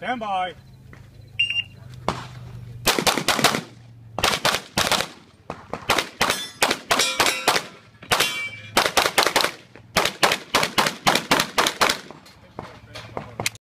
Stand by.